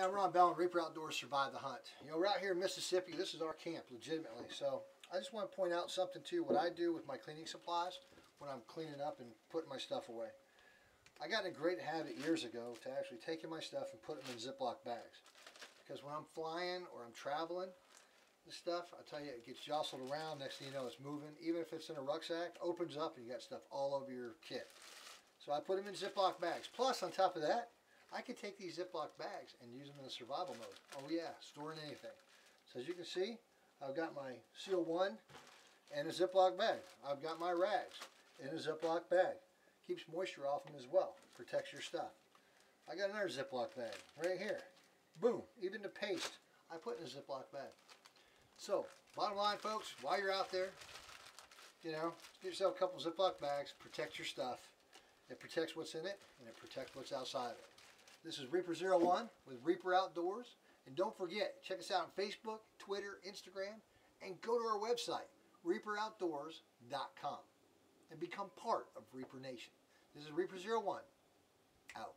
I'm Ron Bellan Reaper Outdoors Survive the Hunt. You know, we're out here in Mississippi. This is our camp, legitimately. So I just want to point out something too, what I do with my cleaning supplies when I'm cleaning up and putting my stuff away. I got in a great habit years ago to actually taking my stuff and putting them in Ziploc bags. Because when I'm flying or I'm traveling, this stuff, I tell you, it gets jostled around. Next thing you know, it's moving. Even if it's in a rucksack, opens up and you got stuff all over your kit. So I put them in Ziploc bags. Plus, on top of that, I could take these Ziploc bags and use them in the survival mode. Oh yeah, storing anything. So as you can see, I've got my Seal 1 in a Ziploc bag. I've got my rags in a Ziploc bag. Keeps moisture off them as well. Protects your stuff. I got another Ziploc bag right here. Boom. Even the paste I put in a Ziploc bag. So, bottom line folks, while you're out there, you know, get yourself a couple Ziploc bags, protect your stuff. It protects what's in it, and it protects what's outside of it. This is Reaper01 with Reaper Outdoors. And don't forget, check us out on Facebook, Twitter, Instagram, and go to our website, reaperoutdoors.com, and become part of Reaper Nation. This is Reaper01, out.